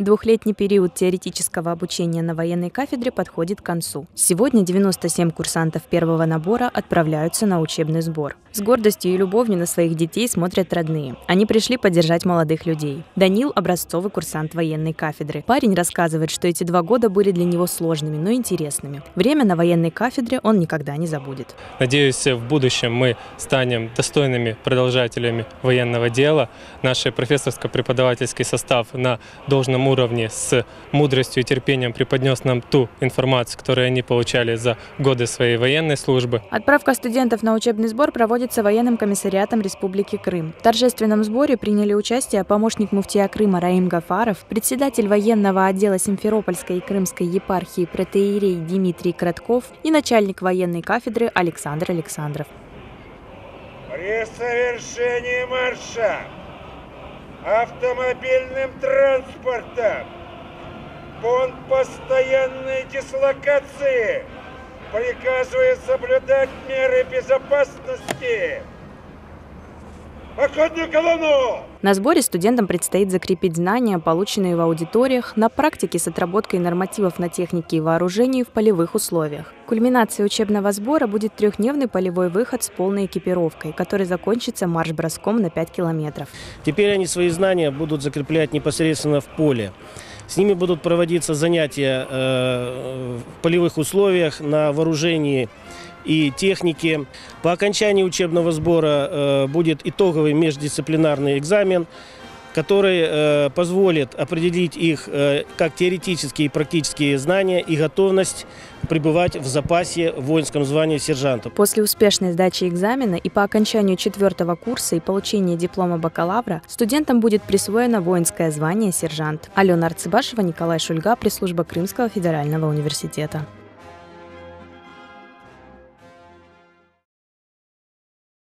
Двухлетний период теоретического обучения на военной кафедре подходит к концу. Сегодня 97 курсантов первого набора отправляются на учебный сбор. С гордостью и любовью на своих детей смотрят родные. Они пришли поддержать молодых людей. Данил – образцовый курсант военной кафедры. Парень рассказывает, что эти два года были для него сложными, но интересными. Время на военной кафедре он никогда не забудет. Надеюсь, в будущем мы станем достойными продолжателями военного дела. Наш профессорско-преподавательский состав на должном уровне с мудростью и терпением преподнес нам ту информацию, которую они получали за годы своей военной службы. Отправка студентов на учебный сбор проводится военным комиссариатом Республики Крым. В торжественном сборе приняли участие помощник муфтия Крыма Раим Гафаров, председатель военного отдела Симферопольской и Крымской епархии протеерей Дмитрий Кратков и начальник военной кафедры Александр Александров. При совершении марша автомобильным транспортом пункт постоянной дислокации приказывает соблюдать меры безопасности. Колонну! На сборе студентам предстоит закрепить знания, полученные в аудиториях, на практике с отработкой нормативов на технике и вооружении в полевых условиях. Кульминацией учебного сбора будет трехдневный полевой выход с полной экипировкой, который закончится марш-броском на 5 километров. Теперь они свои знания будут закреплять непосредственно в поле. С ними будут проводиться занятия э, в полевых условиях на вооружении и технике. По окончании учебного сбора э, будет итоговый междисциплинарный экзамен, который э, позволит определить их э, как теоретические и практические знания и готовность пребывать в запасе в воинском звании сержанта. После успешной сдачи экзамена и по окончанию четвертого курса и получения диплома бакалавра студентам будет присвоено воинское звание сержант. Алена Арцебашева, Николай Шульга, пресс-служба Крымского федерального университета.